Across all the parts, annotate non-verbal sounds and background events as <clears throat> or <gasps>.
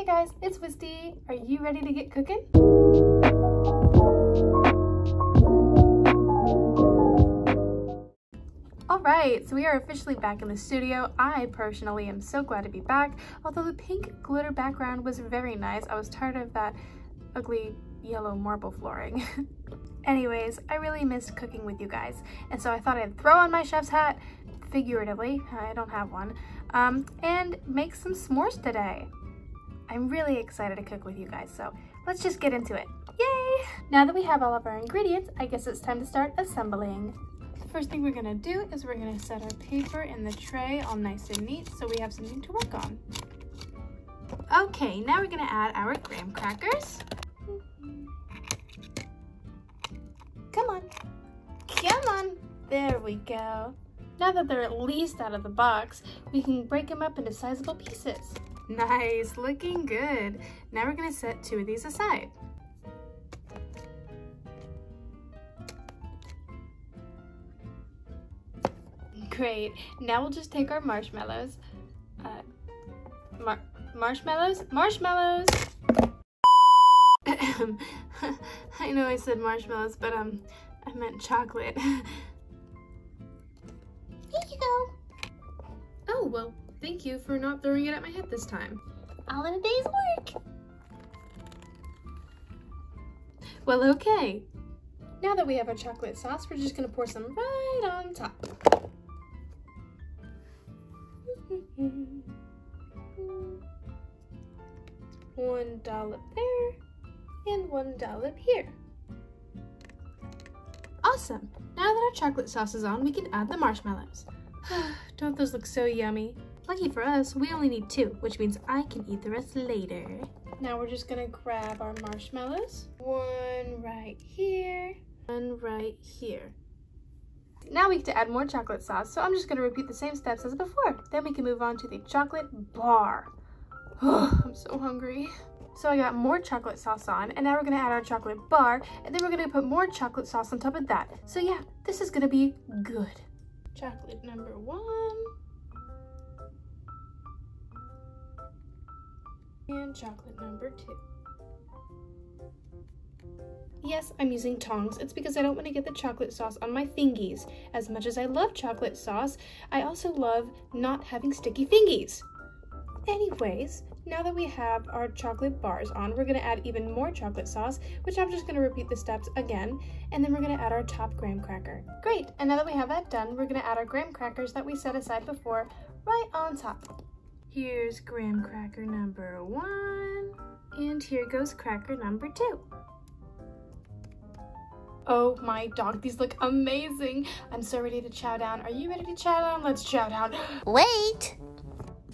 Hey guys, it's Wisty. Are you ready to get cooking? Alright, so we are officially back in the studio. I personally am so glad to be back. Although the pink glitter background was very nice, I was tired of that ugly yellow marble flooring. <laughs> Anyways, I really missed cooking with you guys, and so I thought I'd throw on my chef's hat, figuratively, I don't have one, um, and make some s'mores today. I'm really excited to cook with you guys, so let's just get into it. Yay! Now that we have all of our ingredients, I guess it's time to start assembling. The First thing we're gonna do is we're gonna set our paper in the tray all nice and neat so we have something to work on. Okay, now we're gonna add our graham crackers. Come on, come on. There we go. Now that they're at least out of the box, we can break them up into sizable pieces. Nice, looking good. Now we're gonna set two of these aside. Great. Now we'll just take our marshmallows. Uh, mar marshmallows? Marshmallows! <laughs> I know I said marshmallows, but um, I meant chocolate. <laughs> Here you go. Oh, well, thank you for not throwing it at my head this time. All in a day's work. Well, okay. Now that we have our chocolate sauce, we're just gonna pour some right on top. <laughs> One dollop there, and one dollop here. Awesome! Now that our chocolate sauce is on, we can add the marshmallows. <sighs> Don't those look so yummy? Lucky for us, we only need two, which means I can eat the rest later. Now we're just gonna grab our marshmallows. One right here, one right here. Now we get to add more chocolate sauce, so I'm just gonna repeat the same steps as before. Then we can move on to the chocolate bar. Oh, <sighs> I'm so hungry. So I got more chocolate sauce on, and now we're gonna add our chocolate bar, and then we're gonna put more chocolate sauce on top of that. So yeah, this is gonna be good. Chocolate number one. And chocolate number two. Yes, I'm using tongs. It's because I don't want to get the chocolate sauce on my fingies. As much as I love chocolate sauce, I also love not having sticky fingies. Anyways, now that we have our chocolate bars on, we're gonna add even more chocolate sauce, which I'm just gonna repeat the steps again, and then we're gonna add our top graham cracker. Great, and now that we have that done, we're gonna add our graham crackers that we set aside before right on top. Here's graham cracker number one, and here goes cracker number two. Oh my dog, these look amazing. I'm so ready to chow down. Are you ready to chow down? Let's chow down. <gasps> Wait!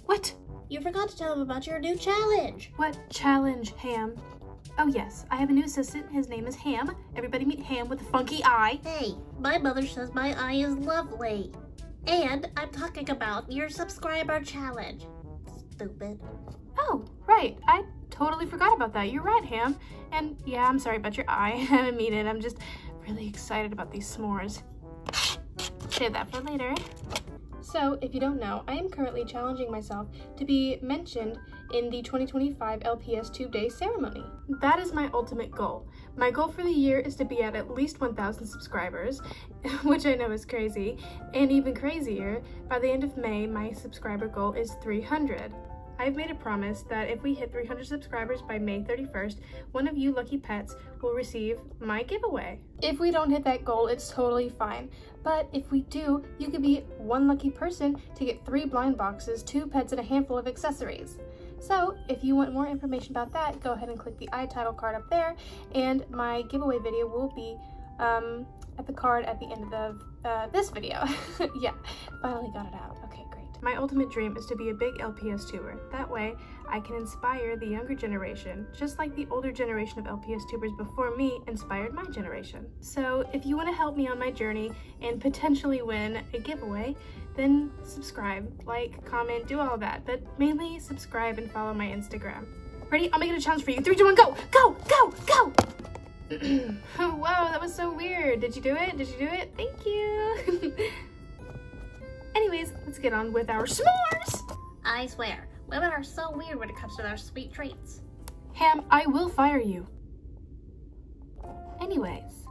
What? You forgot to tell them about your new challenge. What challenge, Ham? Oh yes, I have a new assistant. His name is Ham. Everybody meet Ham with a funky eye. Hey, my mother says my eye is lovely. And I'm talking about your subscriber challenge. Stupid. Oh, right. I totally forgot about that. You're right, Ham. And yeah, I'm sorry about your eye. <laughs> I didn't mean it. I'm just really excited about these s'mores. Save that for later. So, if you don't know, I am currently challenging myself to be mentioned in the 2025 LPS Tube Day ceremony. That is my ultimate goal. My goal for the year is to be at at least 1,000 subscribers, <laughs> which I know is crazy, and even crazier, by the end of May, my subscriber goal is 300. I've made a promise that if we hit 300 subscribers by May 31st, one of you lucky pets will receive my giveaway. If we don't hit that goal, it's totally fine. But if we do, you could be one lucky person to get three blind boxes, two pets, and a handful of accessories. So if you want more information about that, go ahead and click the iTitle card up there, and my giveaway video will be um, at the card at the end of the, uh, this video. <laughs> yeah, finally got it out. Okay, My ultimate dream is to be a big LPS tuber. That way, I can inspire the younger generation, just like the older generation of LPS tubers before me inspired my generation. So if you want to help me on my journey and potentially win a giveaway, then subscribe, like, comment, do all that, but mainly subscribe and follow my Instagram. Ready? I'll make it a challenge for you. Three, two, one, go! Go! Go! Go! <clears throat> Whoa, that was so weird. Did you do it? Did you do it? Thank you. <laughs> Get on with our s'mores. I swear, Women are so weird when it comes to their sweet treats. Ham, I will fire you. Anyways,